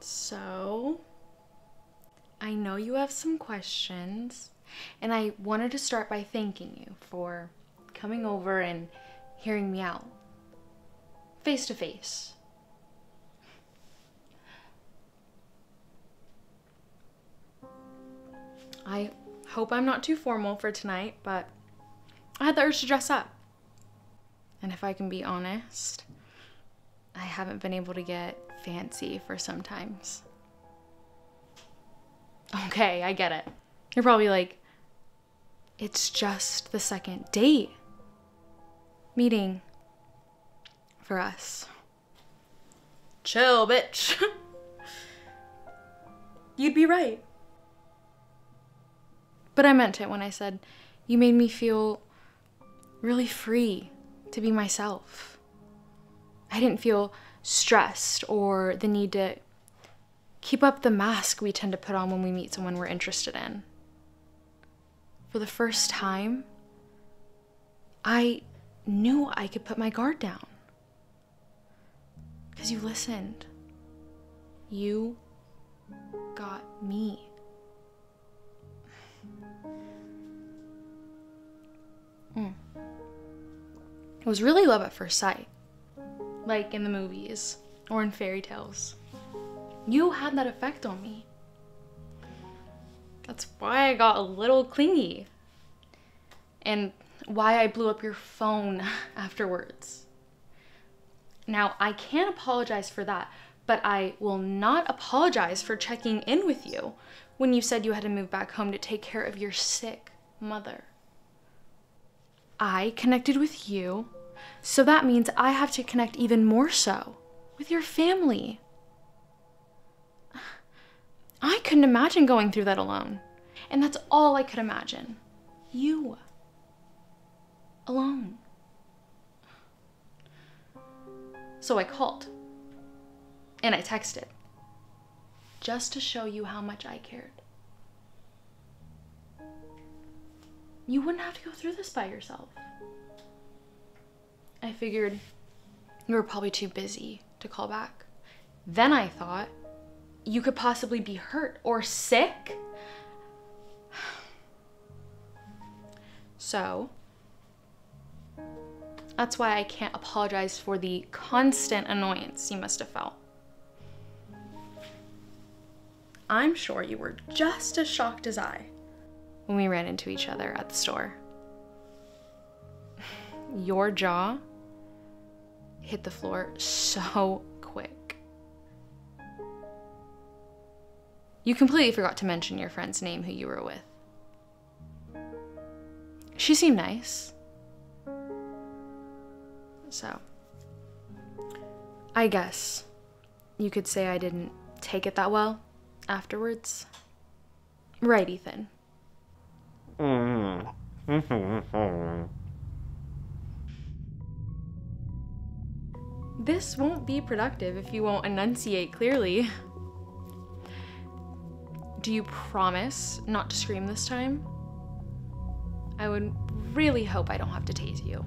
So, I know you have some questions, and I wanted to start by thanking you for coming over and hearing me out face to face. I hope I'm not too formal for tonight, but I had the urge to dress up. And if I can be honest, I haven't been able to get fancy for some times. Okay, I get it. You're probably like, it's just the second date meeting for us. Chill, bitch. You'd be right. But I meant it when I said you made me feel really free to be myself. I didn't feel stressed or the need to keep up the mask we tend to put on when we meet someone we're interested in. For the first time, I knew I could put my guard down. Because you listened. You got me. Mm. It was really love at first sight, like in the movies or in fairy tales. You had that effect on me. That's why I got a little clingy. And why I blew up your phone afterwards. Now, I can't apologize for that, but I will not apologize for checking in with you when you said you had to move back home to take care of your sick mother. I connected with you, so that means I have to connect even more so with your family. I couldn't imagine going through that alone. And that's all I could imagine. You. Alone. So I called. And I texted. Just to show you how much I cared. You wouldn't have to go through this by yourself. I figured you were probably too busy to call back. Then I thought you could possibly be hurt or sick. So, that's why I can't apologize for the constant annoyance you must have felt. I'm sure you were just as shocked as I when we ran into each other at the store. Your jaw hit the floor so quick. You completely forgot to mention your friend's name who you were with. She seemed nice. So, I guess you could say I didn't take it that well afterwards. Right, Ethan? Mm-hmm. Mm-hmm. Mm-hmm. This won't be productive if you won't enunciate clearly. Do you promise not to scream this time? I would really hope I don't have to tase you.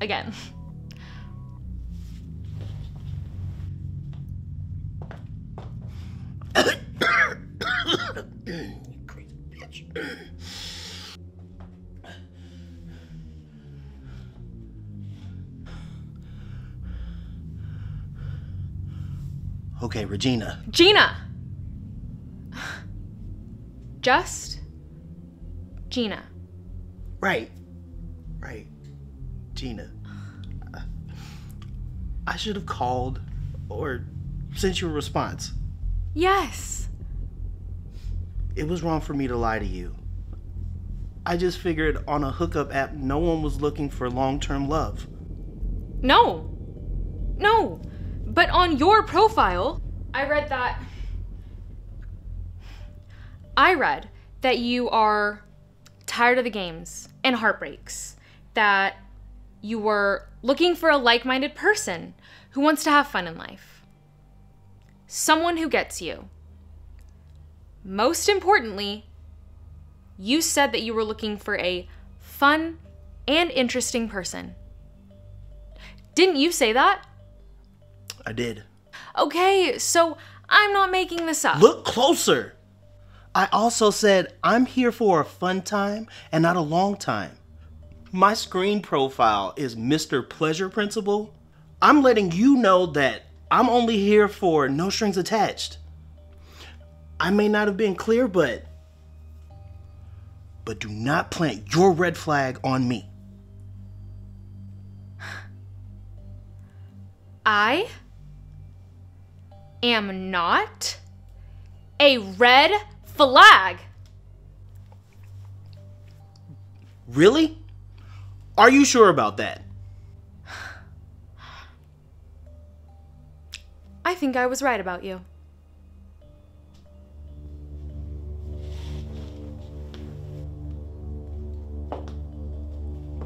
Again. Crazy bitch. Okay, Regina. Gina! Just Gina. Right. Right. Gina. I should have called or sent you a response. Yes. It was wrong for me to lie to you. I just figured on a hookup app, no one was looking for long term love. No. No. But on your profile, I read that. I read that you are tired of the games and heartbreaks, that you were looking for a like minded person who wants to have fun in life, someone who gets you. Most importantly, you said that you were looking for a fun and interesting person. Didn't you say that? I did. Okay, so I'm not making this up. Look closer. I also said I'm here for a fun time and not a long time. My screen profile is Mr. Pleasure Principal. I'm letting you know that I'm only here for no strings attached. I may not have been clear, but but do not plant your red flag on me. I am not a red flag. Really? Are you sure about that? I think I was right about you.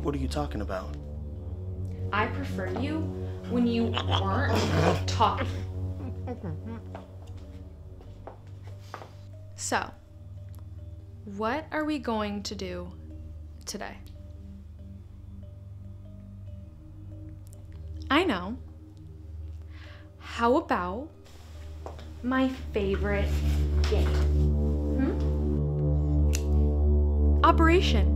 What are you talking about? I prefer you when you weren't talking. So, what are we going to do today? I know. How about my favorite game? Hmm? Operation.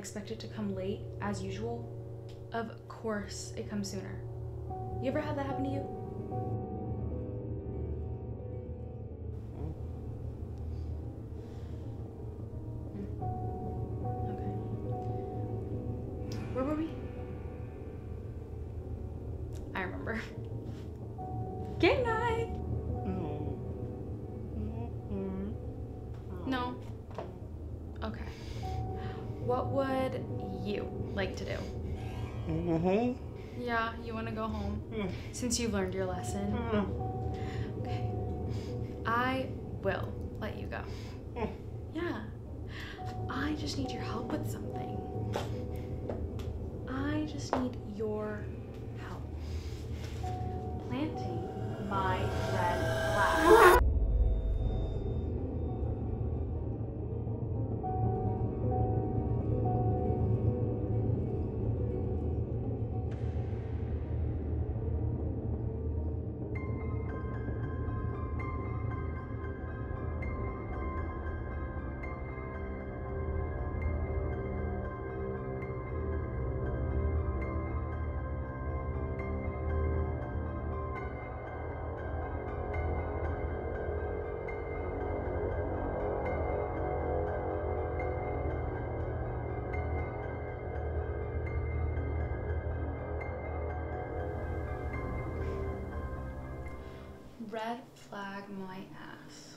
expect it to come late as usual, of course it comes sooner. You ever had that happen to you? Mm. Okay. Where were we? I remember. Game night! No. Okay. What would you like to do? Mm-hmm. Yeah, you want to go home mm. since you've learned your lesson. Mm-hmm. Okay. I will let you go. Mm. Yeah. I just need your help with something. I just need your help. Planting my Red flag my ass.